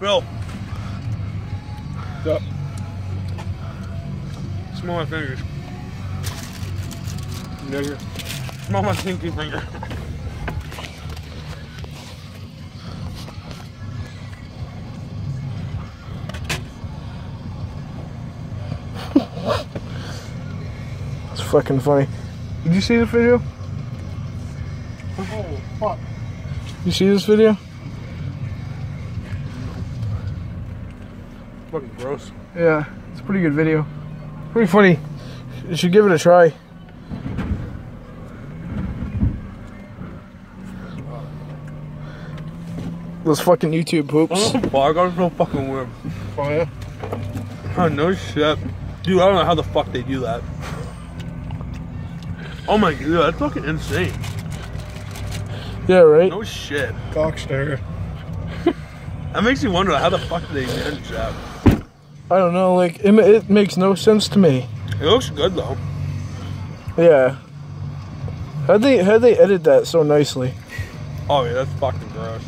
Phil, What's up? smell my fingers. Nigger. Smell my stinky finger. It's fucking funny. Did you see the video? Oh, fuck. You see this video? Fucking gross. Yeah, it's a pretty good video. Pretty funny. You should give it a try. Those fucking YouTube poops. Oh, I got so fucking weird. Oh, yeah? Oh, no shit. Dude, I don't know how the fuck they do that. Oh my god, that's fucking insane. Yeah, right? No shit. Cockster. That makes you wonder how the fuck they manage that. I don't know, like, it, it makes no sense to me. It looks good though. Yeah. How'd they, how'd they edit that so nicely? Oh yeah, that's fucking gross.